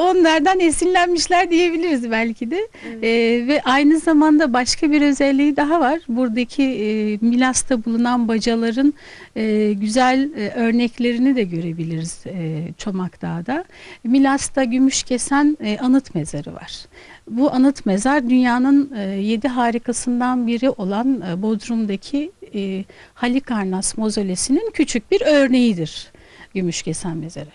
Onlardan esinlenmişler diyebiliriz belki de. Ee, ve aynı zamanda başka bir özelliği daha var. Buradaki e, Milas'ta bulunan bacaların e, güzel e, örneklerini de görebiliriz e, Çomak Dağı'da. Milas'ta Gümüşkesen e, anıt mezarı var. Bu anıt mezar dünyanın e, yedi harikasından biri olan e, Bodrum'daki e, Halikarnas mozolesinin küçük bir örneğidir Gümüşkesen mezarı.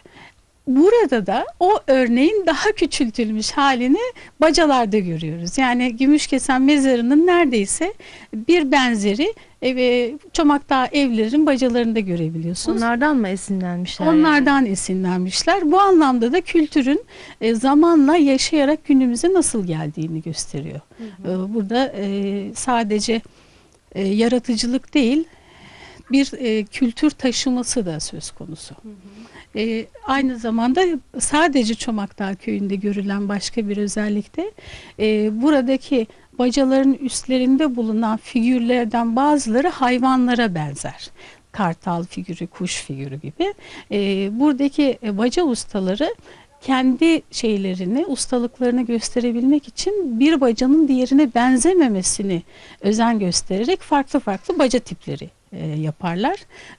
Burada da o örneğin daha küçültülmüş halini bacalarda görüyoruz. Yani Gümüşkesen mezarının neredeyse bir benzeri e, Çomakdağ evlerin bacalarında görebiliyorsunuz. Onlardan mı esinlenmişler? yani? Onlardan esinlenmişler. Bu anlamda da kültürün e, zamanla yaşayarak günümüze nasıl geldiğini gösteriyor. E, Burada e, sadece e, yaratıcılık değil, bir e, kültür taşıması da söz konusu. E, aynı zamanda sadece Çomakdağ köyünde görülen başka bir özellik de e, buradaki bacaların üstlerinde bulunan figürlerden bazıları hayvanlara benzer. Kartal figürü, kuş figürü gibi. E, buradaki e, baca ustaları kendi şeylerini, ustalıklarını gösterebilmek için bir bacanın diğerine benzememesini özen göstererek farklı farklı baca tipleri e, yaparlar.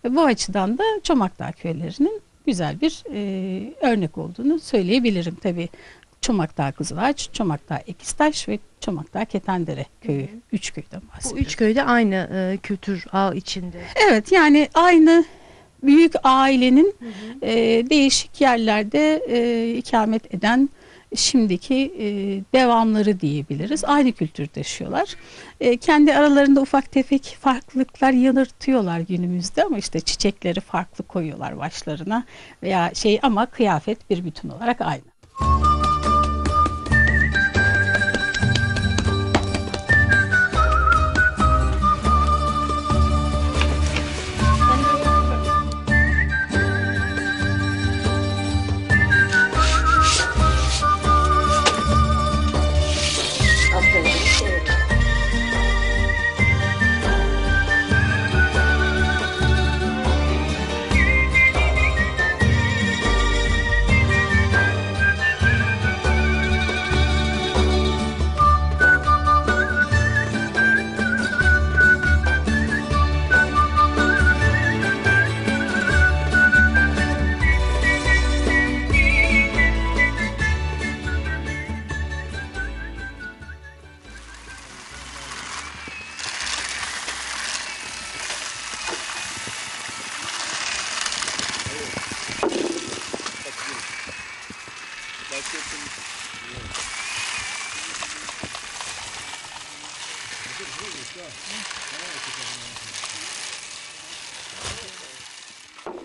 Bu açıdan da Çomakdağ köylerinin güzel bir e, örnek olduğunu söyleyebilirim. Tabii Çomakdağ Kızılağaç, Çomakdağ Ekistaş ve Çomakdağ Ketendere köyü. Üç köyden Bu bahsediyoruz. üç köyde aynı e, kültür ağ içinde. Evet yani aynı büyük ailenin e, değişik yerlerde e, ikamet eden şimdiki e, devamları diyebiliriz. Aynı kültür taşıyorlar. E, kendi aralarında ufak tefek farklılıklar yanırtıyorlar günümüzde ama işte çiçekleri farklı koyuyorlar başlarına veya şey ama kıyafet bir bütün olarak aynı.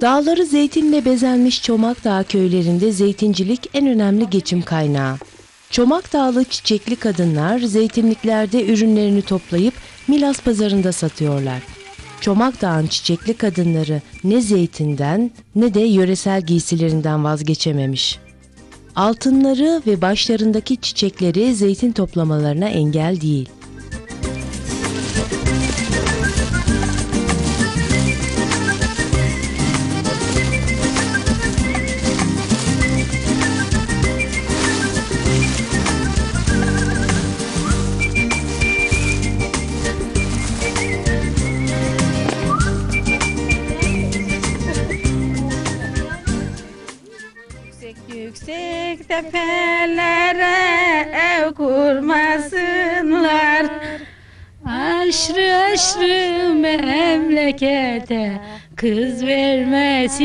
Dağları zeytinle bezenmiş Çomak Dağı köylerinde zeytincilik en önemli geçim kaynağı. Çomak Dağlı çiçekli kadınlar zeytinliklerde ürünlerini toplayıp Milas pazarında satıyorlar. Çomak Dağı'nın çiçekli kadınları ne zeytinden ne de yöresel giysilerinden vazgeçememiş. Altınları ve başlarındaki çiçekleri zeytin toplamalarına engel değil. Yüksek tepelere ev kurmasınlar. Aşrı aşrı memlekete kız vermesinler.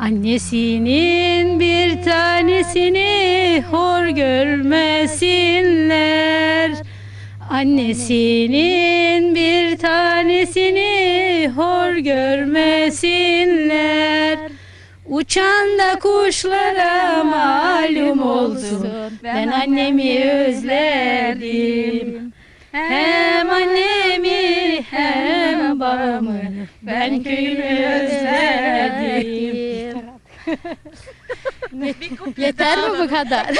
Annesinin bir tanesini hor görmesinler. Annesinin bir tanesini hor görmesinler. Uçan da kuşlara malum olsun. Ben annemi özledim. Hem annemi hem babamı. Ben köyümü özledim. Yeter mi bu kadar?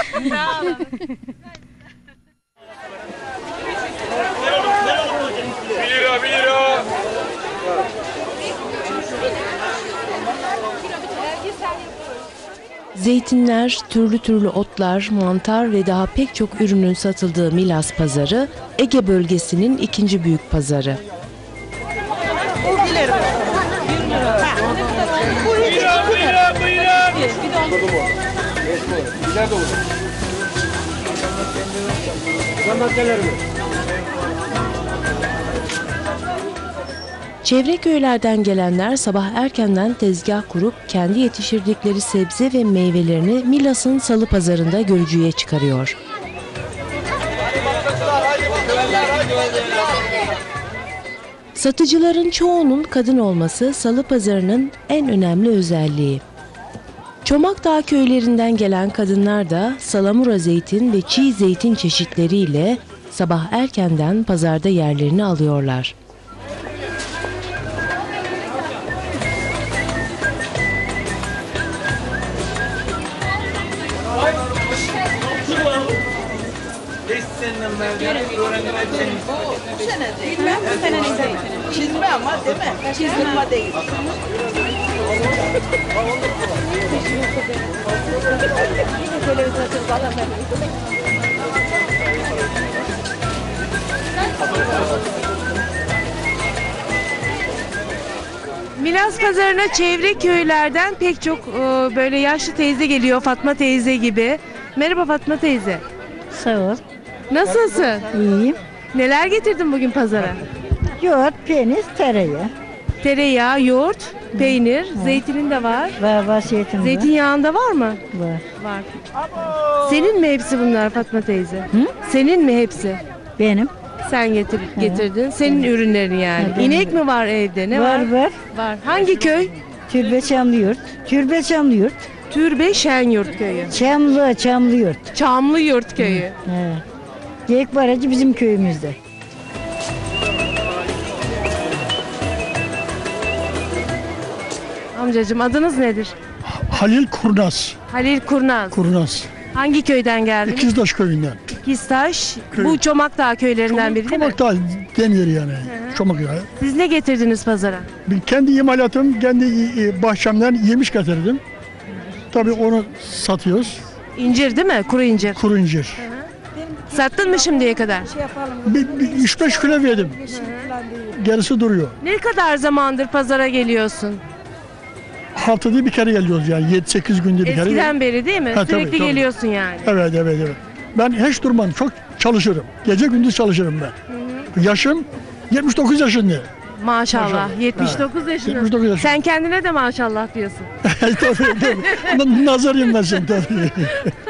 Zeytinler, türlü türlü otlar, mantar ve daha pek çok ürünün satıldığı Milas Pazarı, Ege bölgesinin ikinci büyük pazarı. Çevre köylerden gelenler sabah erkenden tezgah kurup kendi yetiştirdikleri sebze ve meyvelerini Milas'ın salı pazarında görücüye çıkarıyor. Satıcıların çoğunun kadın olması salı pazarının en önemli özelliği. Çomakdağ köylerinden gelen kadınlar da salamura zeytin ve çiğ zeytin çeşitleriyle sabah erkenden pazarda yerlerini alıyorlar. Bilmem bu senenin zeytini. Çizme ama değil mi? Çizilme değil. Milas pazarına çevre köylerden pek çok e, böyle yaşlı teyze geliyor Fatma teyze gibi. Merhaba Fatma teyze. Sağ ol. Nasılsın? İyiyim. Neler getirdin bugün pazara? Yoğurt, peynir, tereyağı. Tereyağı, yoğurt, peynir, zeytinin de var. Var var zeytin var. Zeytinyağında var mı? var. Var. Senin mi hepsi bunlar Fatma teyze? Senin mi hepsi? Benim. Sen getir, getirdin. Senin ürünlerin yani. İnek mi var evde? Ne var? var var. Var. Hangi köy? Türbe Çamlıyurt. Türbe Çamlıyurt. Türbe Şenyurt köyü. Çamlı Çamlıyurt. Çamlıyurt köyü. He. Geyik Barajı bizim köyümüzde. Amcacığım adınız nedir? Halil Kurnaz. Halil Kurnaz. Kurnaz. Hangi köyden geldiniz? İkizdaş köyünden. İkistaş. Köy. Bu Çomakdağ köylerinden biri değil mi? Çomakta deniyor yani. Çomak ya. Siz ne getirdiniz pazara? Ben kendi imalatım, kendi e, bahçemden yemiş getirdim. Tabii onu satıyoruz. İncir değil mi? Kuru incir. Kuru incir. Sattın mı şimdiye kadar? Bir, bir 3-5 kilo verdim. Gerisi duruyor. Ne kadar zamandır pazara geliyorsun? Haftada bir kere geliyoruz yani. 7-8 günde bir kere. Eskiden beri değil mi? Ha, tabii, Sürekli tabii. geliyorsun yani. Evet, evet, evet. Ben hiç durmam. Çok çalışırım. Gece gündüz çalışırım ben. Yaşım 79 yaşında. Maşallah. Maşallah. 79 yaşında. 79 yaşında. Sen kendine de maşallah diyorsun. tabii, tabii. Na- Nazarıyım ben sen tabii.